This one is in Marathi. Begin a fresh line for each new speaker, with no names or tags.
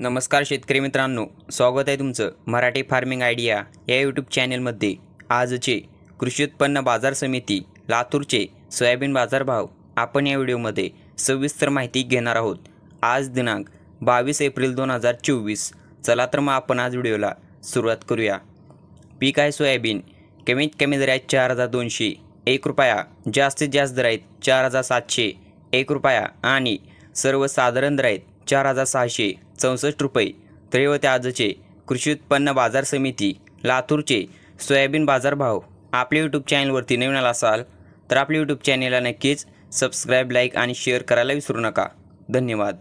नमस्कार शेतकरी मित्रांनो स्वागत आहे तुमचं मराठी फार्मिंग आयडिया या यूट्यूब चॅनेलमध्ये. आजचे कृषी उत्पन्न बाजार समिती लातूरचे सोयाबीन बाजारभाव आपण या व्हिडिओमध्ये सविस्तर माहिती घेणार आहोत. आज दिनांक बावीस एप्रिल दोन हजार चोवीस. चला तर मग आपण आज व्हिडिओला सुरुवात करूया. पीक आहे सोयाबीन कमीत कमी दर आहेत चार हजार दोनशे एक रुपया जास्तीत जास्त दर आहेत चार हजार सातशे एक रुपया आणि सर्वसाधारण दर आहेत चार हजार सहाशे चौसष्ट रुपये. तरी आजचे कृषी उत्पन्न बाजार समिती लातूरचे सोयाबीन बाजारभाव आपल्या यूट्यूब चॅनलवरती नवीन आला असाल तर आपल्या यूट्यूब चॅनेलला नक्कीच सबस्क्राईब लाईक आणि शेअर करायला विसरू नका. धन्यवाद.